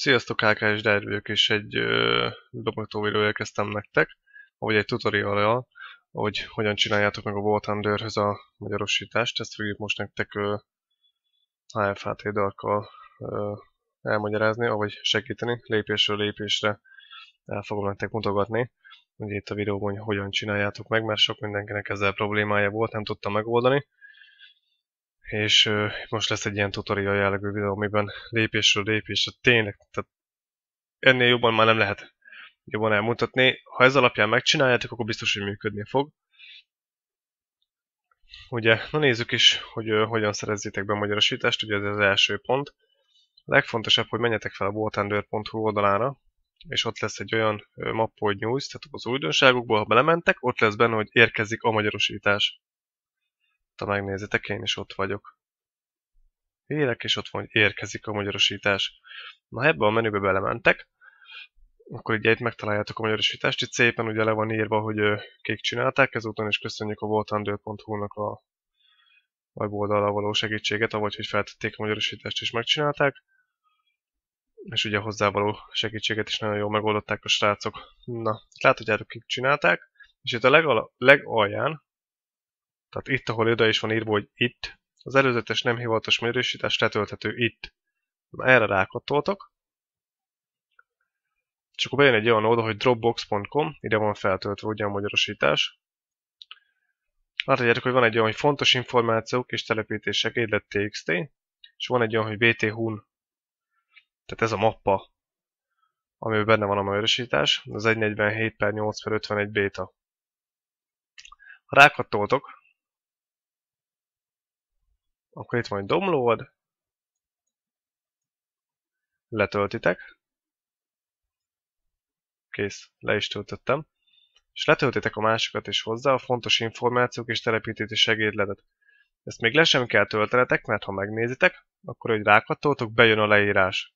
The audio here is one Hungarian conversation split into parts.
Sziasztok, HKS vagyok, és egy bemutató érkeztem nektek, vagy egy tutorial hogy hogyan csináljátok meg a Volt Underhöz a magyarosítást. Ezt fogjuk most nektek HFHT darkkal elmagyarázni, vagy segíteni, lépésről lépésre el fogom nektek mutogatni, ugye itt a videóban, hogy hogyan csináljátok meg, mert sok mindenkinek ezzel problémája volt, nem tudtam megoldani és most lesz egy ilyen tutorial jellegű videó, amiben lépésről lépésre tényleg, tehát ennél jobban már nem lehet jobban elmutatni. Ha ez alapján megcsináljátok, akkor biztos, hogy működni fog. Ugye, na nézzük is, hogy uh, hogyan szerezzétek be a magyarosítást, ugye ez az első pont. A legfontosabb, hogy menjetek fel a boltender.hu oldalára, és ott lesz egy olyan mappa, hogy news, tehát az újdonságokból, ha belementek, ott lesz benne, hogy érkezik a magyarosítás. Ha megnézitek, én is ott vagyok. Élek, és ott van, hogy érkezik a magyarosítás. Na ebbe a menübe belementek, akkor ugye itt megtaláljátok a magyarosítást. Itt szépen ugye le van írva, hogy kik csinálták, ezúton is köszönjük a voltandő.hu-nak a weboldalra való segítséget, avagy hogy feltették a magyarosítást és megcsinálták. És ugye hozzá való segítséget is nagyon jól megoldották a srácok. Na, láthatjátok, kik csinálták. És itt a legal legalján tehát itt, ahol ide is van írva, hogy itt, az előzetes nem hivatalos minősítés letölthető itt. Na, erre rákattoltok. És akkor bejön egy olyan oldal, hogy dropbox.com, ide van feltöltve ugye a magyarosítás. Láthatjátok, hogy van egy olyan, hogy fontos információk és telepítések, élet.txt, és van egy olyan, hogy BT-hun, tehát ez a mappa, amiben benne van a magyarosítás, az 1.47 per 8 per 51 beta. Ha rákattoltok, akkor itt van egy download, letöltitek, kész, le is töltöttem, és letöltitek a másokat is hozzá, a fontos információk és telepítési segédletet. Ezt még le sem kell töltenetek, mert ha megnézitek, akkor, hogy rákattoltok, bejön a leírás.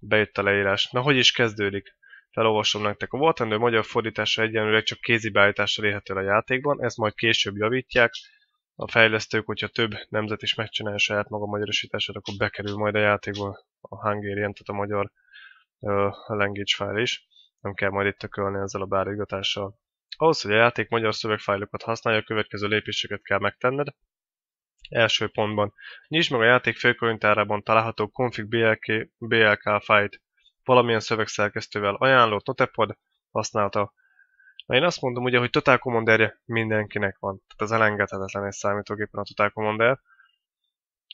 Bejött a leírás. Na, hogy is kezdődik? Felolvasom nektek. A voltendő magyar fordítása egyenlőleg csak kézi beállítással érhető a játékban, ezt majd később javítják, a fejlesztők, hogyha több nemzet is megcsinálja saját maga magyarosítását, akkor bekerül majd a játékba a Hungarian, tehát a magyar uh, language file is. Nem kell majd itt tökölni ezzel a beállítgatással. Ahhoz, hogy a játék magyar szövegfájlokat használja, a következő lépéseket kell megtenned. Első pontban. Nyisd meg a játék főkönyvtárában található config BLK, BLK fájlt valamilyen szövegszerkesztővel ajánlott notepad használata Na én azt mondom ugye, hogy Total Commander mindenkinek van. Tehát az elengedhetetlen egy számítógépen a Total Commander.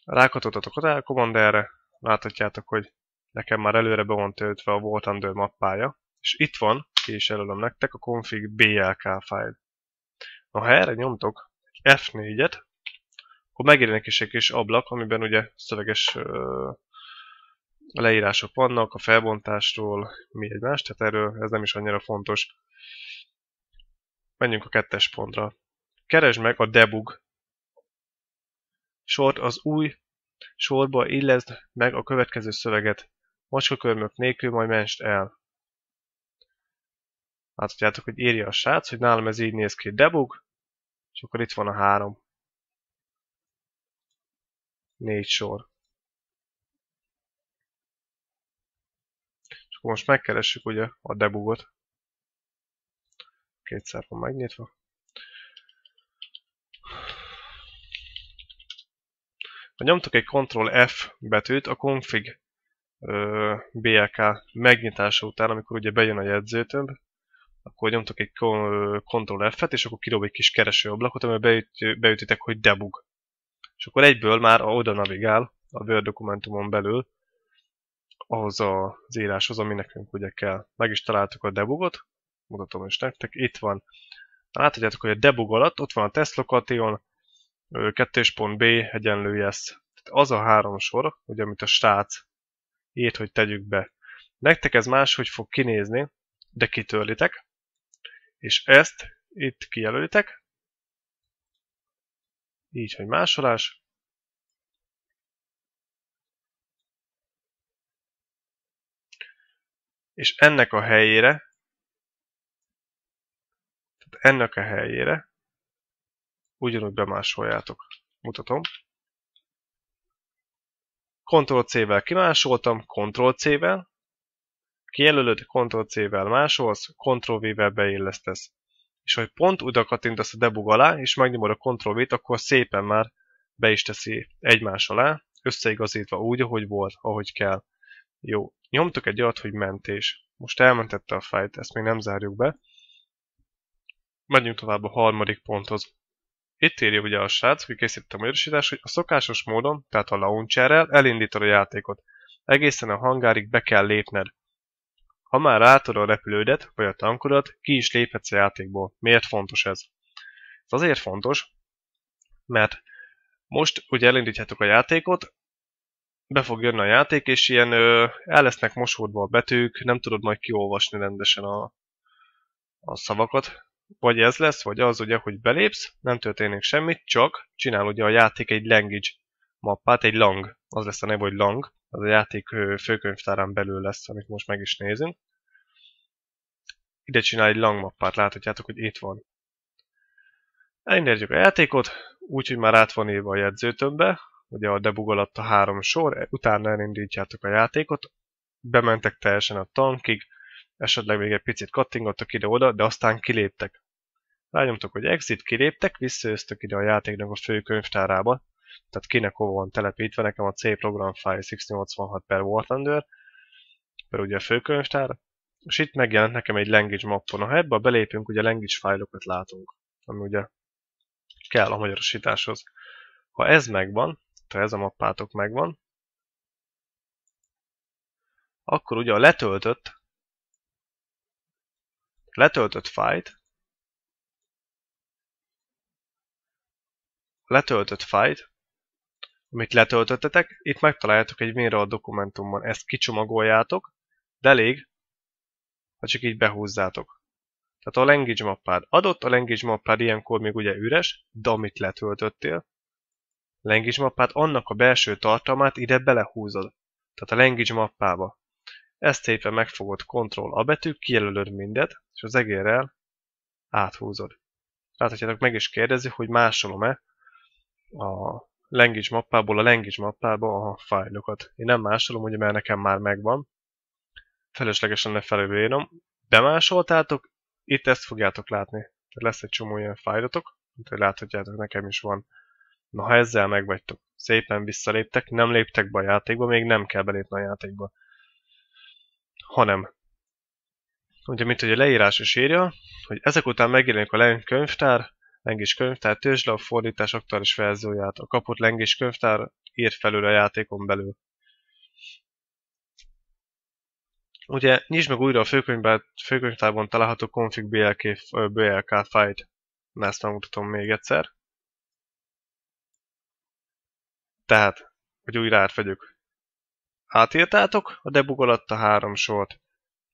Rákatottatok a Total Commanderre, láthatjátok, hogy nekem már előre be van töltve a Volt Under mappája. És itt van, ki is előlem nektek, a config BLK file. Na, ha erre nyomtok F4-et, akkor megjelenik is egy kis ablak, amiben ugye szöveges uh, leírások vannak a felbontásról, mi egymás, tehát erről ez nem is annyira fontos. Menjünk a kettes pontra. Keresd meg a debug sort az új sorba illeszd meg a következő szöveget. Macskakörmök nélkül majd menst el. Láthatjátok, hogy írja a srác, hogy nálam ez így néz ki debug, és akkor itt van a három. Négy sor. És akkor most megkeressük ugye a debugot kétszer van megnyitva. Ha nyomtok egy Ctrl F betűt, a config ö, BLK megnyitása után, amikor ugye bejön a jegyzőtömb, akkor nyomtok egy Ctrl F-et, és akkor kidob egy kis keresőablakot, amiben beüt, beütitek, hogy debug. És akkor egyből már oda navigál a Word dokumentumon belül ahhoz az íráshoz, ami nekünk ugye kell. Meg is találtuk a debugot, mutatom is nektek. Itt van. Láthatjátok, hogy a debug alatt ott van a test location, 2.b egyenlő yes. Tehát az a három sor, ugye, amit a srác írt, hogy tegyük be. Nektek ez máshogy fog kinézni, de kitörlitek, és ezt itt kijelölitek, így, hogy másolás, és ennek a helyére ennek a helyére ugyanúgy bemásoljátok. Mutatom. Ctrl-C-vel kimásoltam, Ctrl-C-vel, kijelölöd, Ctrl-C-vel másolsz, Ctrl-V-vel beillesztesz. És hogy pont oda kattintasz a debug alá, és megnyomod a Ctrl-V-t, akkor szépen már be is teszi egymás alá, összeigazítva úgy, ahogy volt, ahogy kell. Jó, nyomtuk egy olyat, hogy mentés. Most elmentette a fájt, ezt még nem zárjuk be. Megyünk tovább a harmadik ponthoz. Itt írja ugye a srác, hogy készítettem a módosítást, hogy a szokásos módon, tehát a launcherrel elindítod a játékot. Egészen a hangárig be kell lépned. Ha már rátod a repülődet, vagy a tankodat, ki is léphetsz a játékból. Miért fontos ez? Ez azért fontos, mert most ugye elindítjátok a játékot, be fog jönni a játék, és ilyen ö, el lesznek mosódva a betűk, nem tudod majd kiolvasni rendesen a, a szavakat. Vagy ez lesz, vagy az ugye, hogy belépsz, nem történik semmit, csak csinál ugye a játék egy language mappát, egy lang, az lesz a neve, hogy lang, az a játék főkönyvtárán belül lesz, amit most meg is nézünk. Ide csinál egy lang mappát, láthatjátok, hogy itt van. Elindítjuk a játékot, úgyhogy már át van írva a jegyzőtömbbe, ugye a debug alatt a három sor, utána elindítjátok a játékot, bementek teljesen a tankig, esetleg még egy picit kattingottak ide-oda, de aztán kiléptek. Rányomtok, hogy exit, kiléptek, visszajöttek ide a játéknak a fő könyvtárába, tehát kinek hova van telepítve, nekem a C program file 686 per Warlander, per ugye a főkönyvtár, és itt megjelent nekem egy language mappon. Ha ebbe belépünk, ugye language fájlokat látunk, ami ugye kell a magyarosításhoz. Ha ez megvan, ha ez a mappátok megvan, akkor ugye a letöltött letöltött fájt letöltött fájt, amit letöltöttetek, itt megtaláljátok egy WinRAR dokumentumban. Ezt kicsomagoljátok, de elég, ha csak így behúzzátok. Tehát a language mappád adott, a language mappád ilyenkor még ugye üres, de amit letöltöttél, language mappát, annak a belső tartalmát ide belehúzod. Tehát a language mappába. Ezt szépen megfogod Ctrl A betű, kijelölöd mindet, és az egérrel áthúzod. Láthatjátok, meg is kérdezi, hogy másolom-e a language mappából a language mappába a fájlokat. Én nem másolom, ugye, mert nekem már megvan. Feleslegesen ne felülírom. Bemásoltátok, itt ezt fogjátok látni. Tehát lesz egy csomó ilyen fájlotok, mint hogy láthatjátok, nekem is van. Na, ha ezzel megvagytok, szépen visszaléptek, nem léptek be a játékba, még nem kell belépni a játékba. Hanem, ugye, mint hogy a leírás is írja, hogy ezek után megjelenik a könyvtár, Lengés könyvtár a fordítás aktuális verzióját. A kapott lengés könyvtár ír felül a játékon belül. Ugye nyisd meg újra a főkönyvtárban található config blk, blk fájt. Na ezt megmutatom még egyszer. Tehát, hogy újra átfegyük. Átírtátok a debug alatt a három sort.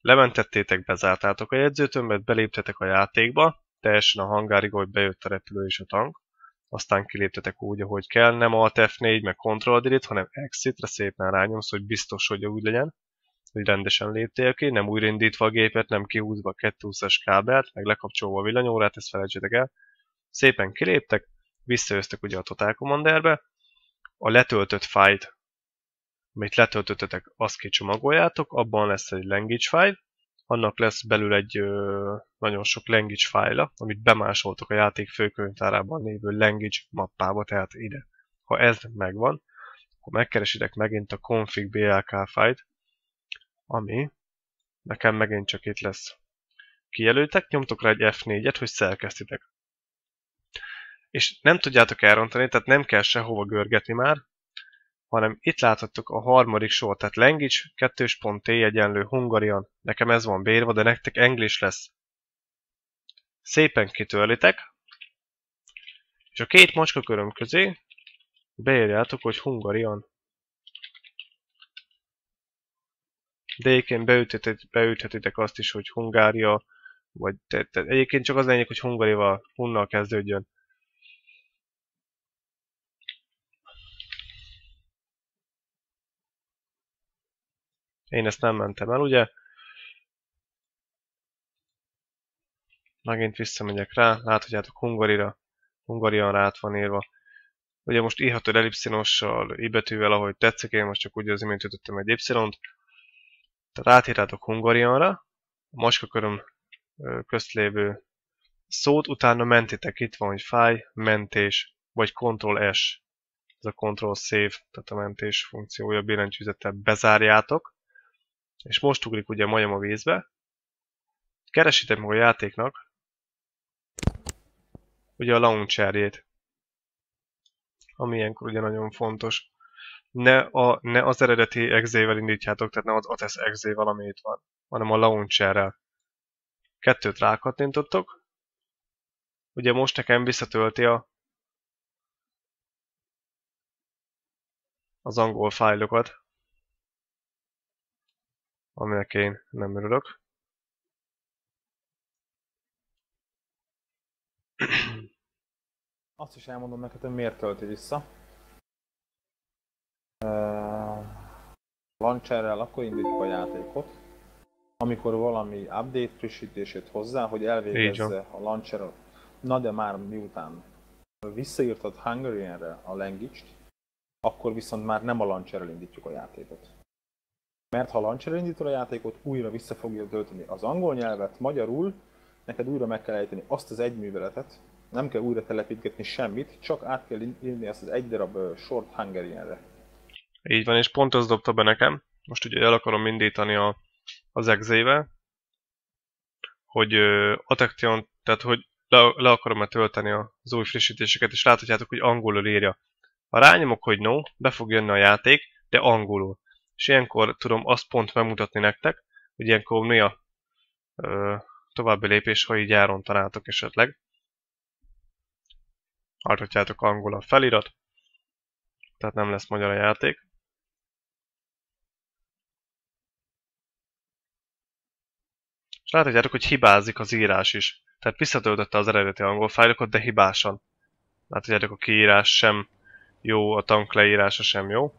Lementettétek, bezártátok a jegyzőtömbet, beléptetek a játékba, teljesen a hangárig, hogy bejött a repülő és a tank. Aztán kiléptetek úgy, ahogy kell, nem Alt F4, meg Ctrl Delete, hanem Exit-re szépen rányomsz, hogy biztos, hogy úgy legyen, hogy rendesen léptél ki, nem újraindítva a gépet, nem kihúzva a 220-as kábelt, meg lekapcsolva a villanyórát, ezt felejtsétek el. Szépen kiléptek, visszajöttek ugye a Total Commanderbe, a letöltött fájt, amit letöltöttetek, azt kicsomagoljátok, abban lesz egy language file, annak lesz belül egy ö, nagyon sok language fájla, amit bemásoltok a játék főkönyvtárában lévő language mappába, tehát ide. Ha ez megvan, akkor megkeresitek megint a config blk fájt, ami nekem megint csak itt lesz. Kijelöltek, nyomtok rá egy F4-et, hogy szerkesztitek. És nem tudjátok elrontani, tehát nem kell sehova görgetni már, hanem itt láthattuk a harmadik sor, tehát language 2.t egyenlő Hungarian. Nekem ez van bérva, de nektek English lesz. Szépen kitörlitek, és a két macskaköröm közé beírjátok, hogy Hungarian. De egyébként beüthetitek, beüthetitek azt is, hogy Hungária, vagy te, te, egyébként csak az lényeg, hogy Hungarival, Hunnal kezdődjön. Én ezt nem mentem el, ugye? Megint visszamegyek rá, láthatjátok Hungarira, Hungarian rá van írva. Ugye most írhatod ellipszinossal, i betűvel, ahogy tetszik, én most csak úgy az imént ütöttem egy y-t. Tehát átírtátok Hungarianra, a maskaköröm közt lévő szót, utána mentitek, itt van, hogy fáj, mentés, vagy Ctrl-S, ez a Ctrl-Save, tehát a mentés funkciója billentyűzettel bezárjátok, és most ugrik ugye majom a vízbe, keresitek meg a játéknak ugye a launcherjét, ami ilyenkor ugye nagyon fontos. Ne, a, ne az eredeti exe-vel indítjátok, tehát nem az ATES exe valami itt van, hanem a launcherrel. Kettőt rákattintottok. Ugye most nekem visszatölti a, az angol fájlokat, aminek én nem örülök. Azt is elmondom neked, hogy miért tölti vissza. Uh, launcherrel akkor indítjuk a játékot, amikor valami update frissítését hozzá, hogy elvégezze a launcher Na de már miután visszaírtad Hungarianre a language akkor viszont már nem a launcherrel indítjuk a játékot. Mert ha launcherrel indítod a játékot, újra vissza fogja tölteni az angol nyelvet, magyarul neked újra meg kell ejteni azt az egy műveletet, nem kell újra telepítgetni semmit, csak át kell írni azt az egy darab short Hungarianre. Így van, és pont az dobta be nekem. Most ugye el akarom indítani a, az exe hogy uh, Attection, tehát hogy le, le akarom-e tölteni az új frissítéseket, és láthatjátok, hogy angolul írja. Ha rányomok, hogy no, be fog jönni a játék, de angolul. És ilyenkor tudom azt pont megmutatni nektek, hogy ilyenkor mi a ö, további lépés, ha így elrontanátok esetleg. Láthatjátok angol a felirat, tehát nem lesz magyar a játék. És láthatjátok, hogy hibázik az írás is. Tehát visszatöltötte az eredeti angol fájlokat, de hibásan. Láthatjátok, a kiírás sem jó, a tank leírása sem jó.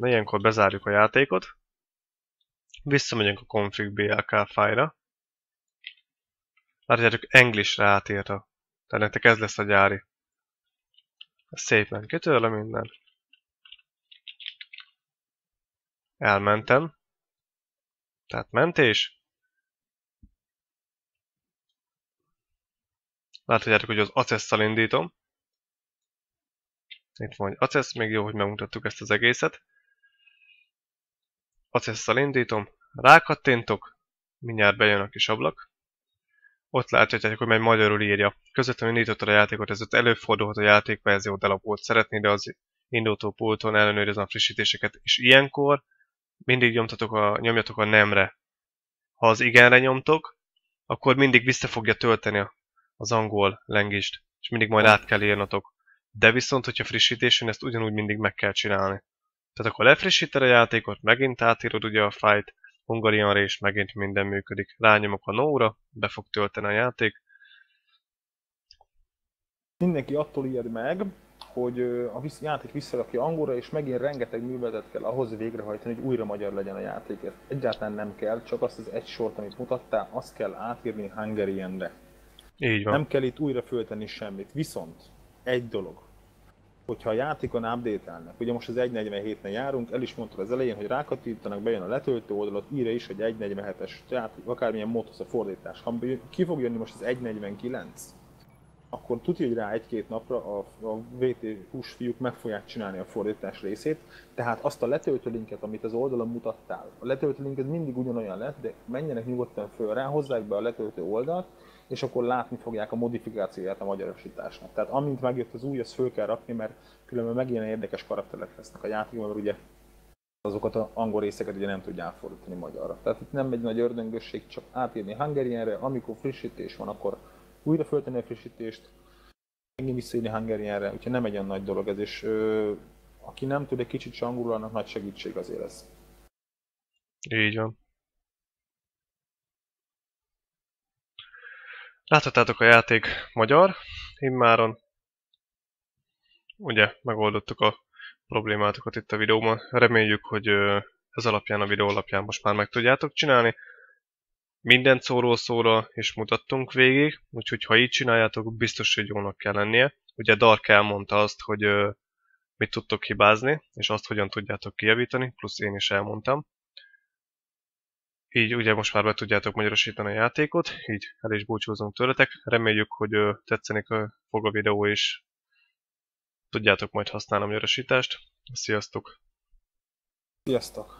Na ilyenkor bezárjuk a játékot. Visszamegyünk a config blk fájra. Látjátok, Englishre átírta. Tehát nektek ez lesz a gyári. Ez szépen kitörle minden. Elmentem. Tehát mentés. Láthatjátok, hogy az access indítom. Itt van egy access, még jó, hogy megmutattuk ezt az egészet. Access indítom, rákattintok, mindjárt bejön a kis ablak. Ott láthatjátok, hogy meg magyarul írja. Közöttem indítottad a játékot, ez ott előfordulhat a játékverziót elapult szeretni, de az indultó pulton ellenőrizem a frissítéseket, és ilyenkor mindig nyomtatok a, nyomjatok a nemre. Ha az igenre nyomtok, akkor mindig vissza fogja tölteni az angol lengist, és mindig majd át kell írnatok. De viszont, hogyha frissítésen ezt ugyanúgy mindig meg kell csinálni. Tehát akkor lefrissíted a játékot, megint átírod ugye a fájt, Hungarianra és megint minden működik. Rányomok a no-ra, be fog tölteni a játék. Mindenki attól ijed meg, hogy a játék visszarakja angolra, és megint rengeteg műveletet kell ahhoz végrehajtani, hogy újra magyar legyen a játék. Egyáltalán nem kell, csak azt az egy sort, amit mutattál, azt kell átírni Hungarianre. Így van. Nem kell itt újra föltenni semmit. Viszont egy dolog, hogyha a játékon update-elnek, ugye most az 1.47-nél járunk, el is mondtad az elején, hogy rákattítanak, bejön a letöltő oldalat, írja is, hogy 1.47-es játék, akármilyen motosz a fordítás. Ha ki fog jönni most az 1.49, akkor tudja, hogy rá egy-két napra a, a VT hús fiúk meg fogják csinálni a fordítás részét, tehát azt a letöltő linket, amit az oldalon mutattál, a letöltő link mindig ugyanolyan lett, de menjenek nyugodtan föl rá, hozzák be a letöltő oldalt, és akkor látni fogják a modifikációját a magyarosításnak. Tehát amint megjött az új, azt föl kell rakni, mert különben megint ilyen érdekes karakterek lesznek a játékban, mert ugye azokat az angol részeket ugye nem tudja átfordítani magyarra. Tehát itt nem egy nagy ördöngösség, csak átírni Hungarianre, amikor frissítés van, akkor újra föltenni a frissítést, megint visszaírni Hungarianre, úgyhogy nem egy olyan nagy dolog ez, és ö, aki nem tud egy kicsit se angolul, annak nagy segítség azért lesz. Így van. Láthattátok a játék magyar, immáron. Ugye, megoldottuk a problémátokat itt a videóban. Reméljük, hogy ez alapján, a videó alapján most már meg tudjátok csinálni. Minden szóról szóra is mutattunk végig, úgyhogy ha így csináljátok, biztos, hogy jónak kell lennie. Ugye Dark elmondta azt, hogy mit tudtok hibázni, és azt hogyan tudjátok kijavítani, plusz én is elmondtam. Így ugye most már be tudjátok magyarosítani a játékot, így el is búcsúzunk tőletek. Reméljük, hogy tetszeni fog a videó, és tudjátok majd használni a magyarosítást. Sziasztok! Sziasztok!